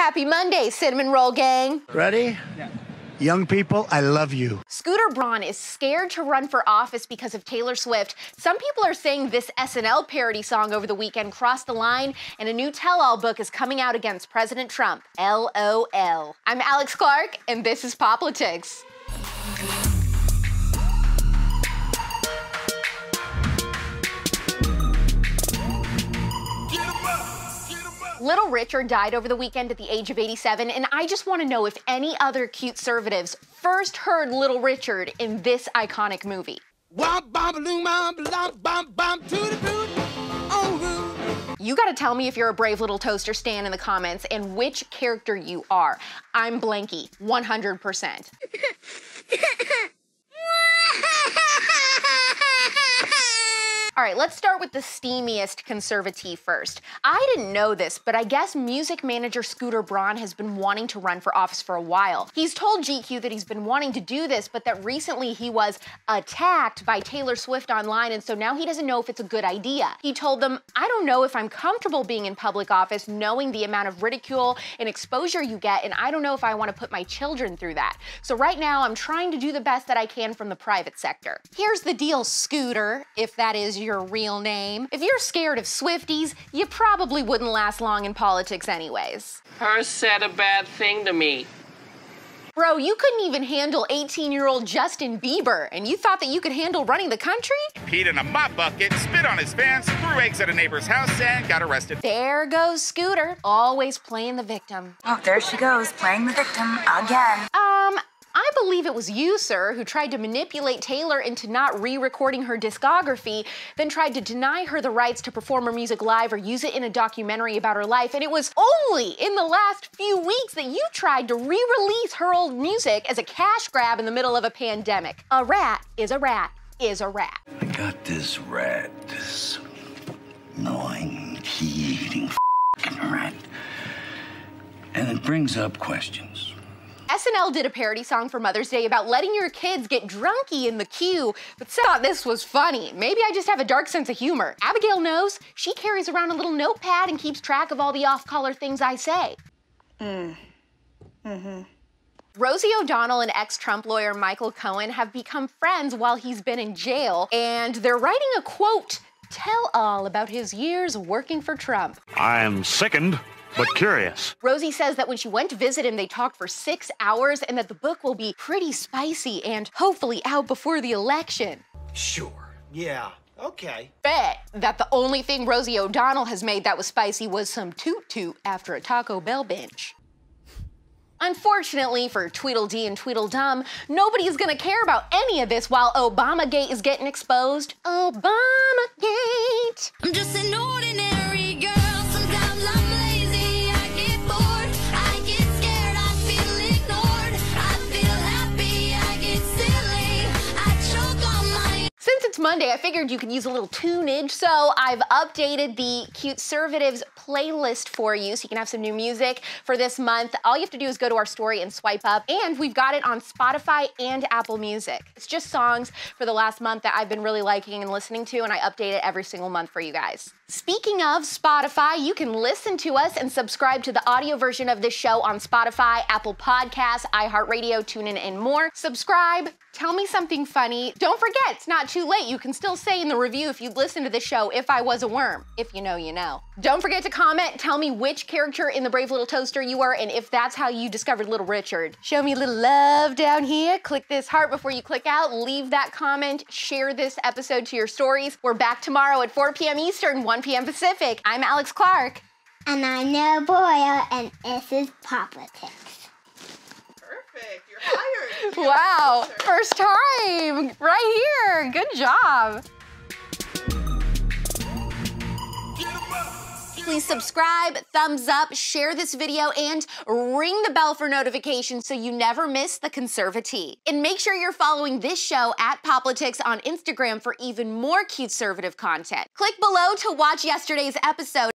Happy Monday, Cinnamon Roll Gang. Ready? Yeah. Young people, I love you. Scooter Braun is scared to run for office because of Taylor Swift. Some people are saying this SNL parody song over the weekend crossed the line, and a new tell all book is coming out against President Trump. LOL. I'm Alex Clark, and this is Poplitics. Little Richard died over the weekend at the age of 87, and I just want to know if any other cute conservatives first heard Little Richard in this iconic movie. You gotta tell me if you're a brave little toaster stan in the comments and which character you are. I'm Blanky, 100%. All right, let's start with the steamiest conservatea first. I didn't know this, but I guess music manager Scooter Braun has been wanting to run for office for a while. He's told GQ that he's been wanting to do this, but that recently he was attacked by Taylor Swift online, and so now he doesn't know if it's a good idea. He told them, I don't know if I'm comfortable being in public office knowing the amount of ridicule and exposure you get, and I don't know if I want to put my children through that. So right now, I'm trying to do the best that I can from the private sector. Here's the deal, Scooter, if that is your your real name. If you're scared of Swifties, you probably wouldn't last long in politics anyways. Her said a bad thing to me. Bro, you couldn't even handle 18 year old Justin Bieber, and you thought that you could handle running the country? Peed in a mop bucket, spit on his fence, threw eggs at a neighbor's house, and got arrested. There goes Scooter, always playing the victim. Oh, there she goes, playing the victim again. Believe it was you, sir, who tried to manipulate Taylor into not re recording her discography, then tried to deny her the rights to perform her music live or use it in a documentary about her life. And it was only in the last few weeks that you tried to re release her old music as a cash grab in the middle of a pandemic. A rat is a rat is a rat. I got this rat, this gnawing, key eating rat. And it brings up questions. SNL did a parody song for Mother's Day about letting your kids get drunky in the queue, but thought this was funny. Maybe I just have a dark sense of humor. Abigail knows. She carries around a little notepad and keeps track of all the off-color things I say. Mm. Mm-hmm. Rosie O'Donnell and ex-Trump lawyer Michael Cohen have become friends while he's been in jail, and they're writing a quote tell all about his years working for Trump. I am sickened but curious. Rosie says that when she went to visit him, they talked for six hours and that the book will be pretty spicy and hopefully out before the election. Sure. Yeah. Okay. Bet that the only thing Rosie O'Donnell has made that was spicy was some toot toot after a Taco Bell bench. Unfortunately for Tweedledee and Tweedledum, nobody is gonna care about any of this while Obamagate is getting exposed. Obamagate! I'm just an ordinary I figured you could use a little tunage, so I've updated the Cute Conservatives playlist for you so you can have some new music for this month. All you have to do is go to our story and swipe up, and we've got it on Spotify and Apple Music. It's just songs for the last month that I've been really liking and listening to, and I update it every single month for you guys. Speaking of Spotify, you can listen to us and subscribe to the audio version of this show on Spotify, Apple Podcasts, iHeartRadio, TuneIn, and more. Subscribe, tell me something funny. Don't forget, it's not too late. You can still say in the review if you'd listen to the show, if I was a worm. If you know, you know. Don't forget to comment, tell me which character in the Brave Little Toaster you were, and if that's how you discovered Little Richard. Show me a little love down here. Click this heart before you click out. Leave that comment. Share this episode to your stories. We're back tomorrow at 4 p.m. Eastern, 1 1 p.m. Pacific. I'm Alex Clark. And I'm Noah Boyle, and this is Poplitics. Perfect. Wow. First time. Right here. Good job. Please subscribe, thumbs up, share this video, and ring the bell for notifications so you never miss the conservatea. And make sure you're following this show at Poplitics on Instagram for even more conservative content. Click below to watch yesterday's episode.